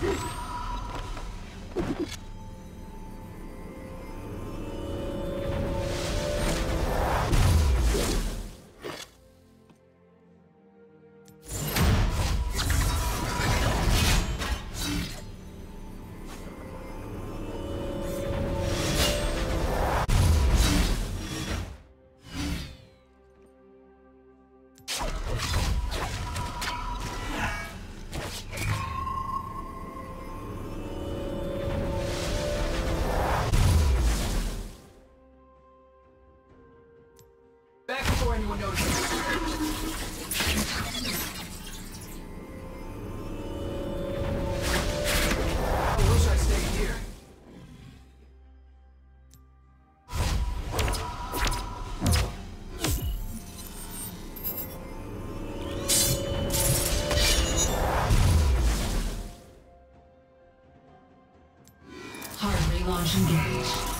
Huh? anyone notices. Launch engaged.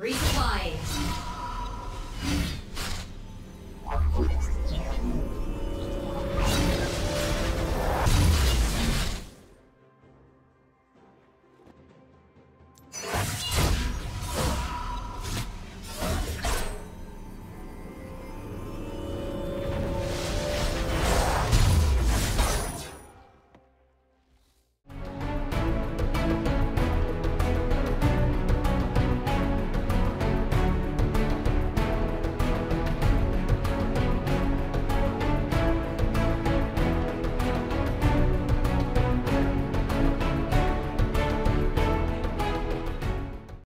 Resupply.